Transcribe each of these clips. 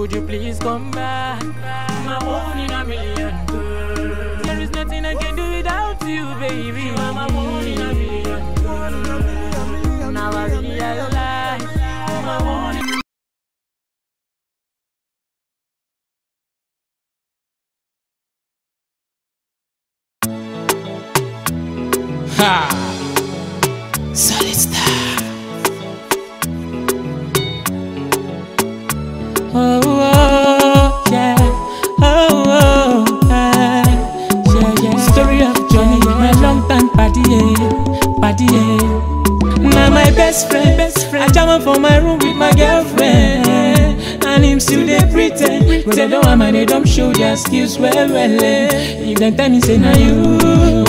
would you please come back? My one in a million girl. There is nothing I can do without you, baby. You are my one in a million girl. Now I realize my one in Ha! Best friend, best friend. I jam up for my room with my girlfriend. And him still they pretend. But they don't want they don't show their skills well, well. Eh. If they tell me, say, now you,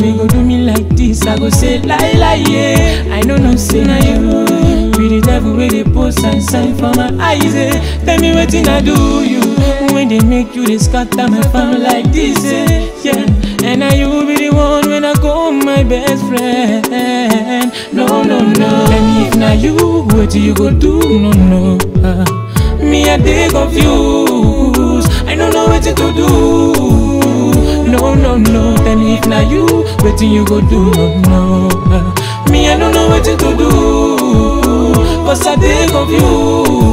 we go do me like this, I go say, lie, lie, yeah. I know, no, say, now you. Be the devil with the post and sign for my eyes. Eh. Tell me what I do you when they make you they scatter my family like this. Eh. Yeah, and now you be the one when I call my best friend. No, no, no. Me if now you what you go do? No, no. Uh, me I dey confused. I don't know what to do. No, no, no. Me if now you what you go do? No, no. Uh, me I don't know what to do. Cause I dey confused.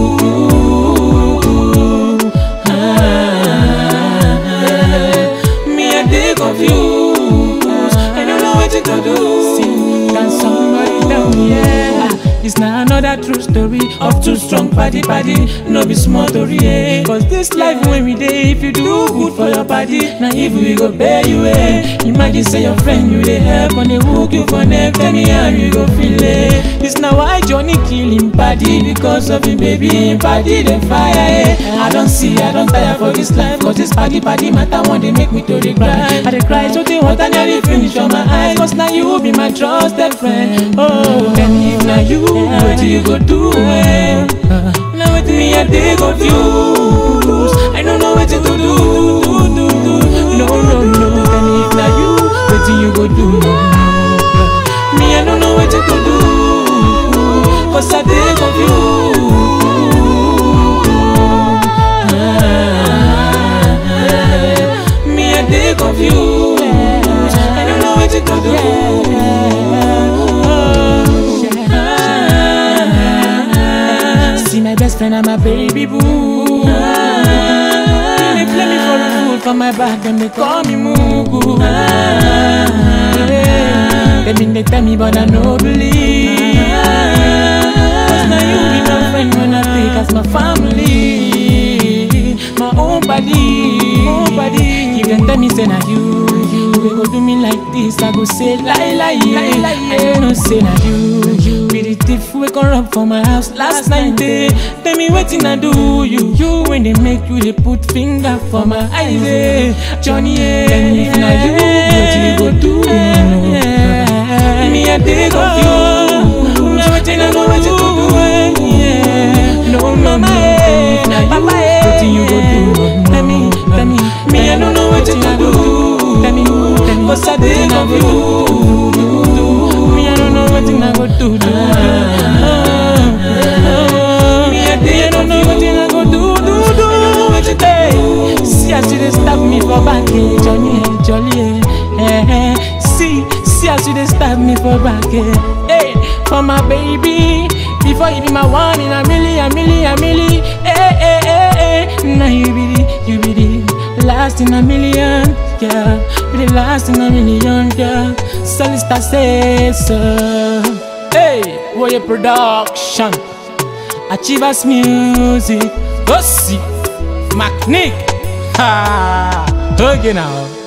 It's not another true story of two strong party party. No be small story, yeah. Cause this life when we dey, if you do good for your body, now if we go pay you, eh. Imagine say your friend you dey help on the hook you for neck, tell me how you go feel it. This now why Johnny kill him body because of him baby, him body the fire, eh. I don't see, I don't tire for this life, cause this party party matter one they make me to dey cry. I dey cry so they water nearly finish on my eyes, cause now you be my trusted friend. Oh, and if now you, what you go do, eh? Now with me I dey confused. I know to do. No, no, no. You, you do? Me I know what to do. I confused. Ah, dey confused. See my best friend and my baby boo. Ah, They play me for a fool for my back, then they call me Mugu. Ah, yeah. They mean they tell me, but I no believe. Cause now you be my friend when I take as my family, my own body. You can tell me say na you, you go do me like this. I go say lie lie lie lie. I know say you, you be the we come rob for my house last night. Day. Tell me wetin I do you, you when they make you they put finger for my eyes. Eh. Johnny, eh. Tell me if na you, wetin you go do? Eh. Me I dey confused. Now wetin I know wetin to do? Yeah. No, no, no. If na you, wetin you go do? Tell me, tell me. Me I don't know wetin to do. Tell me, tell me. Cause I dey confused. I go do. do. Me know go do. Do do. See stab me for eh, eh, jolly, eh, eh, eh. See, see stab me for eh, for my baby. Before you be my one in a million, eh, eh, eh, eh. You be the, you be the last in a million, yeah. Be the last in a million, yeah. Solidstar says so. Hey, Warrior Production, Achievas Music, Bossy, Macnick, ha, okay now.